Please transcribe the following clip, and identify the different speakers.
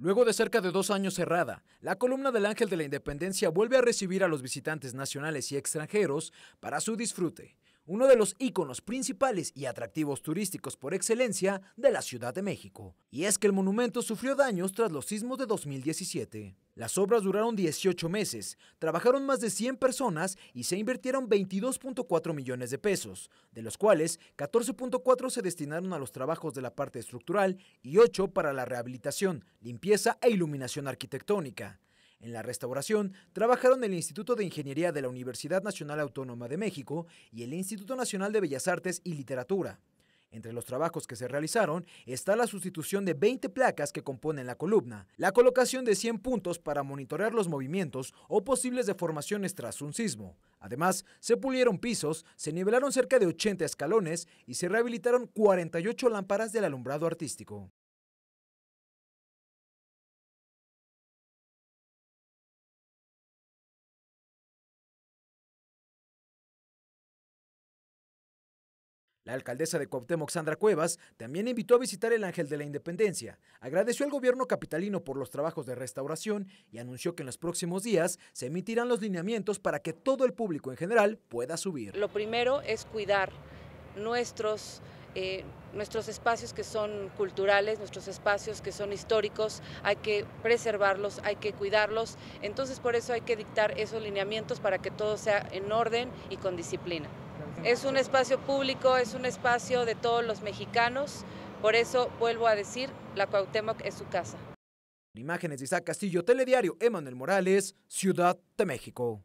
Speaker 1: Luego de cerca de dos años cerrada, la columna del Ángel de la Independencia vuelve a recibir a los visitantes nacionales y extranjeros para su disfrute, uno de los íconos principales y atractivos turísticos por excelencia de la Ciudad de México. Y es que el monumento sufrió daños tras los sismos de 2017. Las obras duraron 18 meses, trabajaron más de 100 personas y se invirtieron 22.4 millones de pesos, de los cuales 14.4 se destinaron a los trabajos de la parte estructural y 8 para la rehabilitación, limpieza e iluminación arquitectónica. En la restauración trabajaron el Instituto de Ingeniería de la Universidad Nacional Autónoma de México y el Instituto Nacional de Bellas Artes y Literatura. Entre los trabajos que se realizaron está la sustitución de 20 placas que componen la columna, la colocación de 100 puntos para monitorear los movimientos o posibles deformaciones tras un sismo. Además, se pulieron pisos, se nivelaron cerca de 80 escalones y se rehabilitaron 48 lámparas del alumbrado artístico. La alcaldesa de Cuauhtémoc, Sandra Cuevas, también invitó a visitar el Ángel de la Independencia. Agradeció al gobierno capitalino por los trabajos de restauración y anunció que en los próximos días se emitirán los lineamientos para que todo el público en general pueda subir.
Speaker 2: Lo primero es cuidar nuestros eh, nuestros espacios que son culturales, nuestros espacios que son históricos, hay que preservarlos, hay que cuidarlos, entonces por eso hay que dictar esos lineamientos para que todo sea en orden y con disciplina. Es un espacio público, es un espacio de todos los mexicanos, por eso vuelvo a decir, la Cuauhtémoc es su casa.
Speaker 1: Imágenes de Isaac Castillo, Telediario, Emanuel Morales, Ciudad de México.